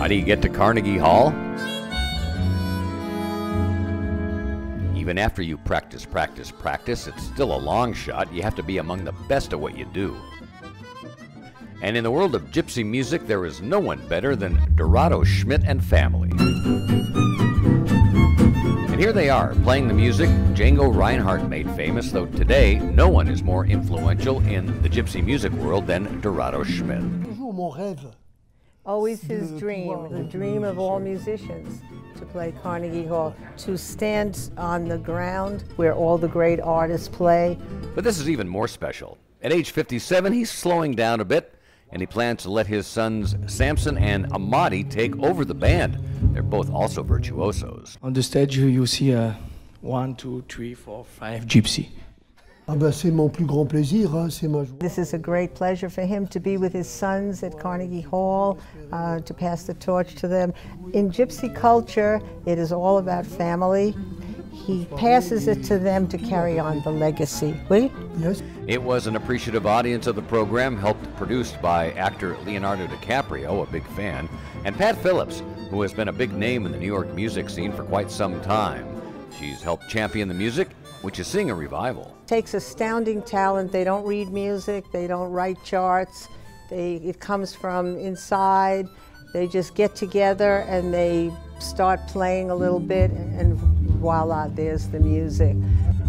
How do you get to Carnegie Hall? Even after you practice, practice, practice, it's still a long shot. You have to be among the best at what you do. And in the world of gypsy music, there is no one better than Dorado Schmitt and family. And here they are, playing the music Django Reinhardt made famous, though today no one is more influential in the gypsy music world than Dorado Schmitt. Toujours mon rêve. Always his dream, the dream of all musicians, to play Carnegie Hall, to stand on the ground where all the great artists play. But this is even more special. At age 57, he's slowing down a bit, and he plans to let his sons Samson and Amati take over the band. They're both also virtuosos. On the stage, you you see uh, one, two, three, four, five gypsy. Ah ben, c'est mon plus grand plaisir, hein, c'est ma joie. This is a great pleasure for him to be with his sons at Carnegie Hall, uh, to pass the torch to them. In gypsy culture, it is all about family. He passes it to them to carry on the legacy. Oui? Yes. It was an appreciative audience of the program, helped produced by actor Leonardo DiCaprio, a big fan, and Pat Phillips, who has been a big name in the New York music scene for quite some time. She's helped champion the music, which is seeing a revival. Takes astounding talent. They don't read music, they don't write charts. They, it comes from inside. They just get together and they start playing a little bit, and voila, there's the music.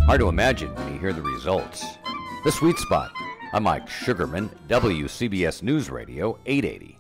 Hard to imagine when you hear the results. The Sweet Spot. I'm Mike Sugerman, WCBS News Radio 880.